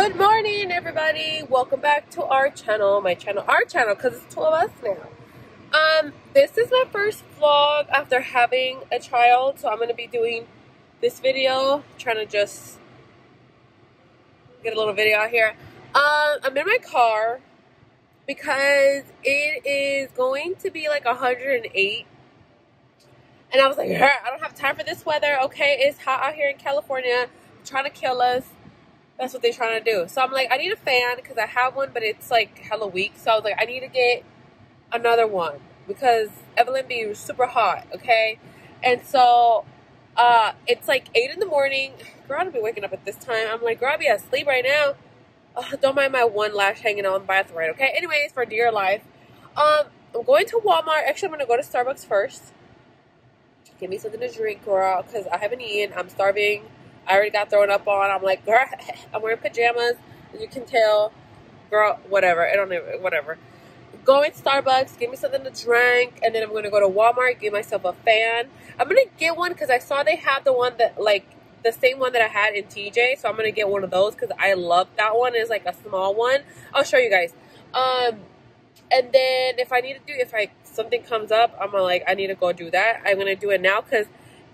Good morning, everybody. Welcome back to our channel. My channel, our channel, because it's two of us now. Um, this is my first vlog after having a child, so I'm going to be doing this video, trying to just get a little video out here. Um, I'm in my car because it is going to be like 108 and I was like, I don't have time for this weather. Okay, it's hot out here in California, trying to kill us. That's what they're trying to do. So I'm like, I need a fan because I have one, but it's like hella weak. So I was like, I need to get another one because Evelyn be super hot. Okay, and so uh, it's like eight in the morning. Girl, I'll be waking up at this time. I'm like, girl, I'll be asleep right now. Don't mind my one lash hanging on by the thread. Okay. Anyways, for dear life, um, I'm going to Walmart. Actually, I'm gonna go to Starbucks first. Give me something to drink, girl, because I haven't eaten. I'm starving. I already got thrown up on. I'm like, girl, I'm wearing pajamas. You can tell, girl, whatever. I don't even, whatever. Going to Starbucks, give me something to drink, and then I'm gonna go to Walmart, get myself a fan. I'm gonna get one because I saw they had the one that like the same one that I had in TJ, so I'm gonna get one of those because I love that one. It's like a small one. I'll show you guys. Um, and then if I need to do, if I something comes up, I'm gonna like I need to go do that. I'm gonna do it now because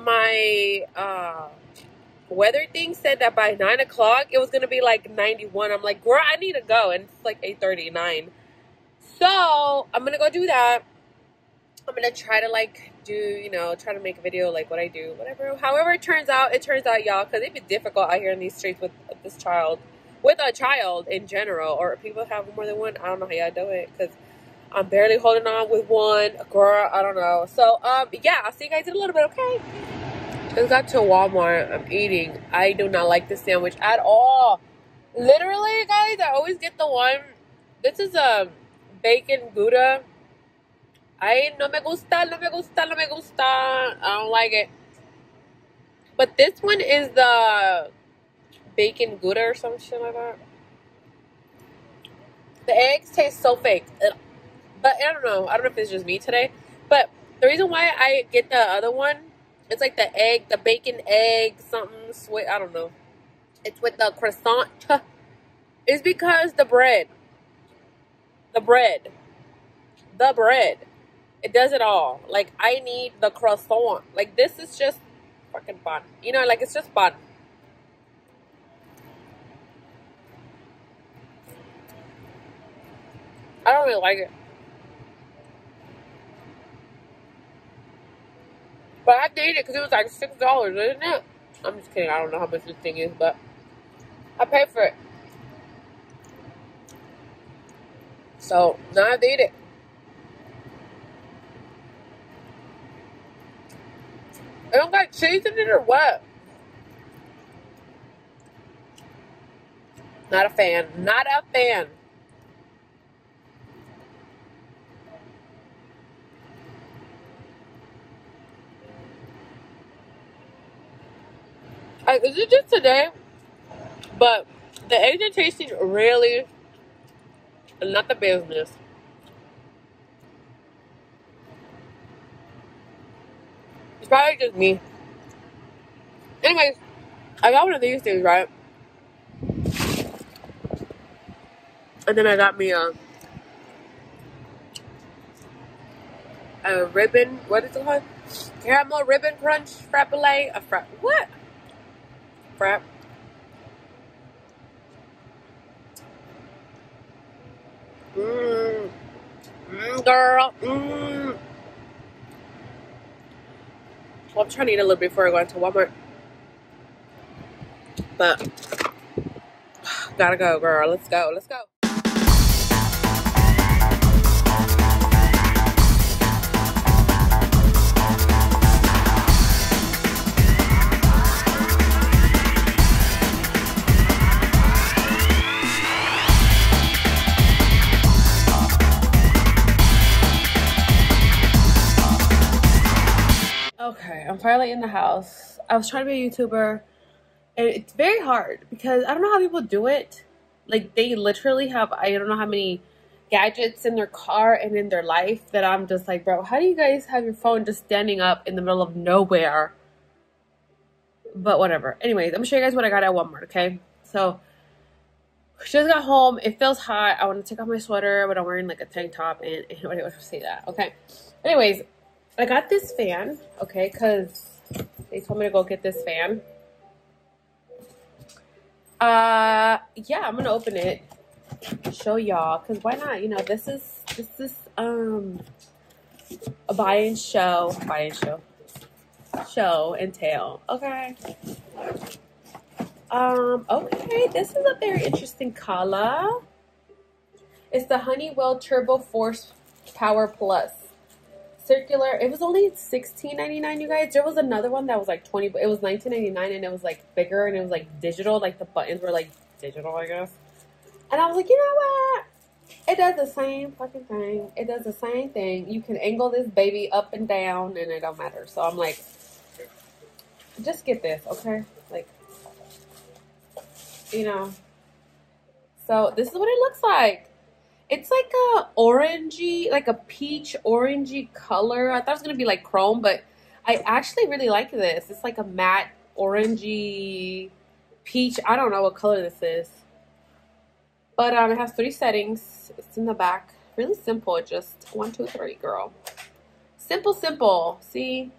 my uh, weather thing said that by nine o'clock it was gonna be like 91. I'm like, girl, I need to go, and it's like 8:39. So I'm gonna go do that. I'm gonna try to like do, you know, try to make a video like what I do, whatever. However it turns out, it turns out, y'all, because it'd be difficult out here in these streets with this child, with a child in general, or people have more than one. I don't know how y'all do it because I'm barely holding on with one. Girl, I don't know. So, um, yeah, I'll see you guys in a little bit, okay? Just got to Walmart. I'm eating. I do not like this sandwich at all. Literally, guys, I always get the one. This is a bacon gouda Ay, no me gusta, no me gusta, no me gusta. I don't like it. But this one is the bacon gouda or some shit like that. The eggs taste so fake. But I don't know. I don't know if it's just me today. But the reason why I get the other one, it's like the egg, the bacon egg, something sweet. I don't know. It's with the croissant. It's because the bread. The bread. The bread it does it all. Like I need the croissant. Like this is just fucking fun. You know, like it's just fun. I don't really like it. But I did it because it was like six dollars, isn't it? I'm just kidding. I don't know how much this thing is, but I paid for it. So now I did it. I don't got cheese in it or what? Not a fan. Not a fan. I, is it just today? But the are tasting really not the business. It's probably just me. Anyways, I got one of these things, right? And then I got me a, a ribbon, what is it called? Caramel ribbon crunch frappele. A frap, what? Frap. Mmm. Mmm, girl. Mmm. Well, I'm trying to eat a little before I go into Walmart. But gotta go, girl. Let's go. Let's go. Okay, I'm finally in the house. I was trying to be a YouTuber, and it's very hard because I don't know how people do it. Like, they literally have, I don't know how many gadgets in their car and in their life that I'm just like, bro, how do you guys have your phone just standing up in the middle of nowhere? But whatever. Anyways, I'm gonna show you guys what I got at Walmart, okay? So, just got home. It feels hot. I want to take off my sweater, but I'm wearing like a tank top and, and nobody would say that. Okay. Anyways, I got this fan, okay, because they told me to go get this fan. Uh, yeah, I'm gonna open it, show y'all, cause why not? You know, this is this is um a buy and show, buy and show, show and tell. Okay. Um. Okay, this is a very interesting color. It's the Honeywell Turbo Force Power Plus circular. It was only sixteen ninety nine, you guys. There was another one that was like twenty, it was nineteen ninety nine, and it was like bigger and it was like digital. Like the buttons were like digital, I guess. And I was like, you know what? It does the same fucking thing. It does the same thing. You can angle this baby up and down, and it don't matter. So I'm like, just get this, okay? Like, you know. So this is what it looks like. It's like a orangey, like a peach orangey color. I thought it was gonna be like chrome, but I actually really like this. It's like a matte orangey peach. I don't know what color this is. But um, it has three settings. It's in the back. Really simple. Just one, two, three, girl. Simple, simple. See?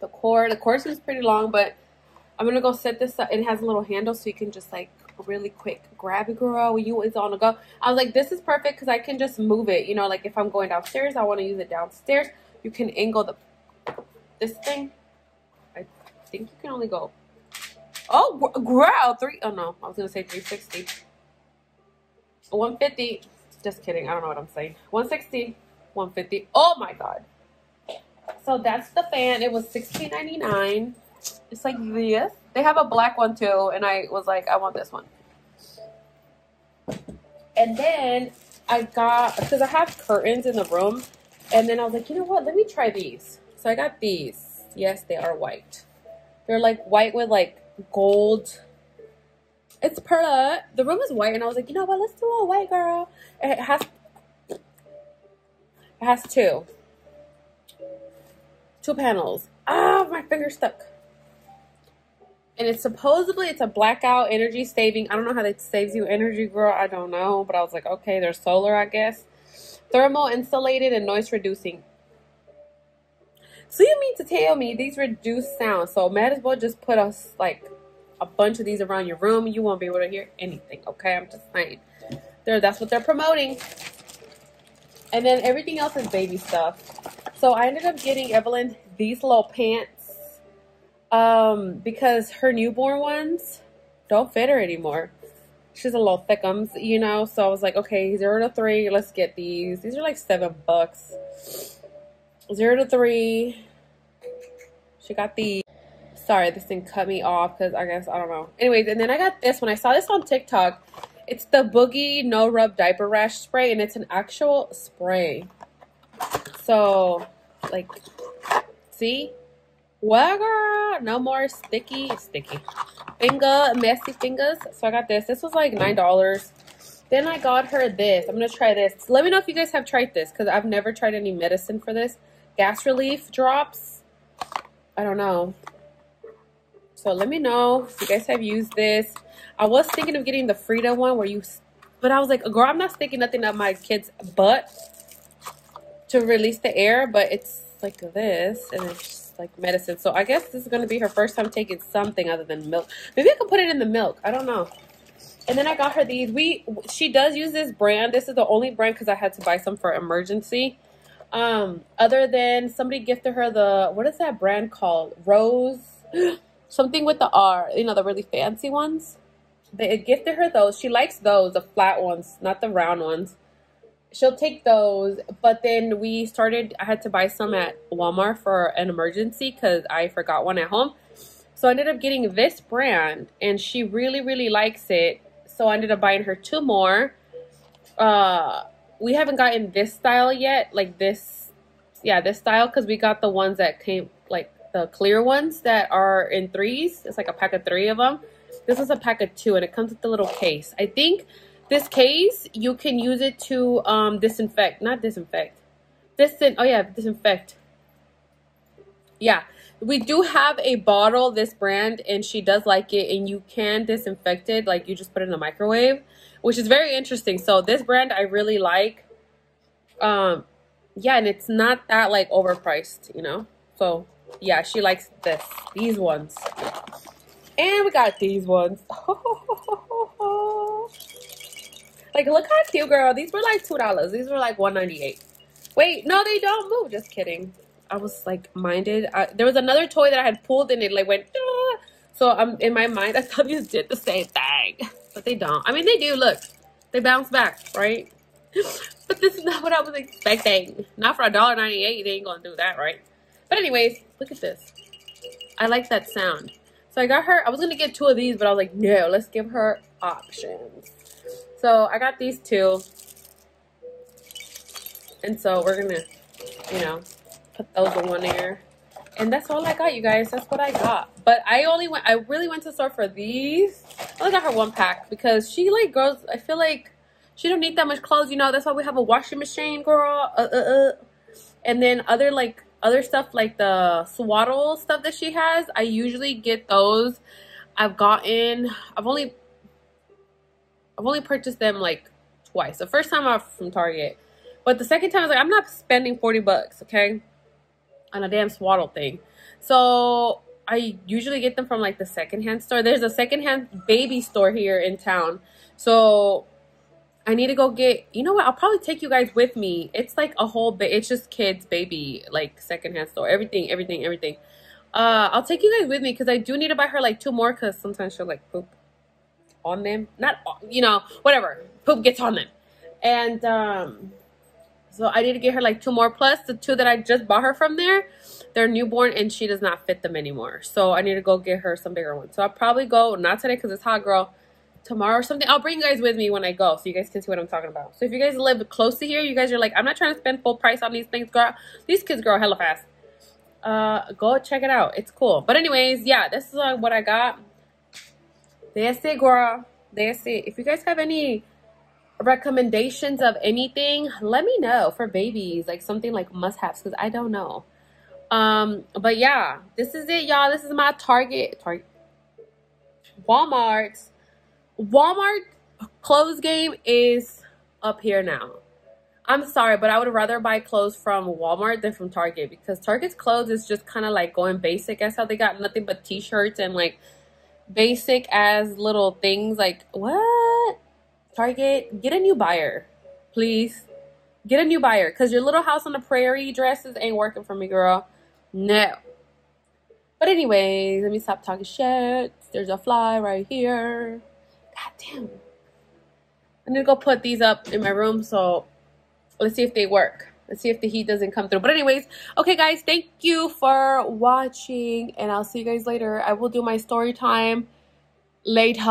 The cord. The cord seems pretty long, but I'm going to go set this up. It has a little handle so you can just like really quick grab it, girl. You it's on the go. I was like, this is perfect because I can just move it. You know, like if I'm going downstairs, I want to use it downstairs. You can angle the this thing. I think you can only go. Oh, girl, three. Oh no, I was gonna say 360. 150. Just kidding. I don't know what I'm saying. 160, 150. Oh my god. So that's the fan. It was 16.99. It's like this. They have a black one too, and I was like, I want this one. And then I got because I have curtains in the room, and then I was like, you know what? Let me try these. So I got these. Yes, they are white. They're like white with like gold it's Perla. The room is white, and I was like, you know what? Let's do a white girl. It has it has two two panels. Ah, my finger stuck. And it's supposedly it's a blackout energy saving. I don't know how that saves you energy, girl. I don't know, but I was like, okay, there's solar, I guess. Thermal insulated and noise reducing. So you mean to tell me these reduce sound? So might as well just put us like a bunch of these around your room, you won't be able to hear anything. Okay, I'm just saying. There, that's what they're promoting. And then everything else is baby stuff. So I ended up getting Evelyn these little pants um, because her newborn ones don't fit her anymore. She's a little thickums, you know. So I was like, okay, zero to three, let's get these. These are like seven bucks. Zero to three. She got these. Sorry, this thing cut me off because I guess, I don't know. Anyways, and then I got this when I saw this on TikTok. It's the Boogie No Rub Diaper Rash Spray, and it's an actual spray. So, like, see? Well, girl, no more sticky, sticky finger, messy fingers. So I got this. This was like $9. Then I got her this. I'm going to try this. Let me know if you guys have tried this because I've never tried any medicine for this. Gas relief drops. I don't know. So let me know if you guys have used this. I was thinking of getting the Frida one where you, but I was like, girl, I'm not sticking nothing up my kid's butt to release the air, but it's like this and it's like medicine. So I guess this is going to be her first time taking something other than milk. Maybe I can put it in the milk. I don't know. And then I got her these. We She does use this brand. This is the only brand because I had to buy some for emergency. Um, other than somebody gifted her the, what is that brand called? Rose something with the R, you know, the really fancy ones. They gifted her those. She likes those, the flat ones, not the round ones. She'll take those. But then we started, I had to buy some at Walmart for an emergency because I forgot one at home. So I ended up getting this brand and she really, really likes it. So I ended up buying her two more. Uh, we haven't gotten this style yet, like this, yeah, this style because we got the ones that came like the clear ones that are in threes. It's like a pack of three of them. This is a pack of two, and it comes with the little case. I think this case, you can use it to um, disinfect. Not disinfect. Disin oh, yeah, disinfect. Yeah. we do have a bottle, this brand, and she does like it, and you can disinfect it, like you just put it in the microwave, which is very interesting. So this brand I really like. Um, yeah, and it's not that like overpriced, you know. So yeah, she likes this, these ones, and we got these ones. like, look how cute, girl. These were like two dollars. These were like one ninety eight. Wait, no, they don't move. Just kidding. I was like minded. I, there was another toy that I had pulled and it like went. Ah. So I'm um, in my mind. I thought these did the same thing, but they don't. I mean, they do. Look, they bounce back, right? but this is not what I was expecting. Not for a dollar ninety eight. They ain't gonna do that, right? But anyways, look at this. I like that sound. So I got her. I was gonna get two of these, but I was like, no, let's give her options. So I got these two. And so we're gonna, you know, put those in one ear. And that's all I got, you guys. That's what I got. But I only went, I really went to store for these. I only got her one pack because she like goes, I feel like she don't need that much clothes, you know. That's why we have a washing machine, girl. Uh, uh, uh. And then other like, other stuff like the swaddle stuff that she has, I usually get those. I've gotten, I've only, I've only purchased them like twice. The first time off from Target. But the second time I was like, I'm not spending 40 bucks, okay? on a damn swaddle thing. So I usually get them from like the secondhand store. There's a secondhand baby store here in town. So I need to go get, you know what? I'll probably take you guys with me. It's like a whole bit. It's just kids, baby, like secondhand store. Everything, everything, everything. Uh, I'll take you guys with me because I do need to buy her like two more because sometimes she'll like poop on them. Not, you know, whatever. Poop gets on them. And, um, so I need to get her like two more. Plus the two that I just bought her from there, they're newborn and she does not fit them anymore. So I need to go get her some bigger ones. So I'll probably go, not today because it's hot, girl. Tomorrow or something. I'll bring you guys with me when I go so you guys can see what I'm talking about. So if you guys live close to here, you guys are like, I'm not trying to spend full price on these things, girl. These kids grow hella fast. Uh, go check it out. It's cool. But anyways, yeah, this is uh, what I got. That's it, girl. That's it. If you guys have any recommendations of anything, let me know for babies, like something like must-haves, because I don't know. Um, but yeah, this is it, y'all. This is my Target, Target, Walmart. Walmart clothes game is up here now. I'm sorry, but I would rather buy clothes from Walmart than from Target because Target's clothes is just kind of like going basic. That's how they got nothing but t-shirts and like basic as little things. Like, what? Target, get a new buyer, please. Get a new buyer because your little house on the prairie dresses ain't working for me, girl. No. But anyways, let me stop talking shit. There's a fly right here. God damn. I'm gonna go put these up in my room so let's see if they work. Let's see if the heat doesn't come through. But anyways, okay guys, thank you for watching and I'll see you guys later. I will do my story time later.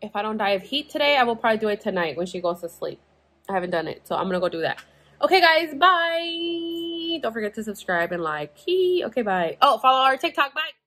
If I don't die of heat today, I will probably do it tonight when she goes to sleep. I haven't done it, so I'm gonna go do that. Okay, guys, bye. Don't forget to subscribe and like. Okay, bye. Oh, follow our TikTok. Bye.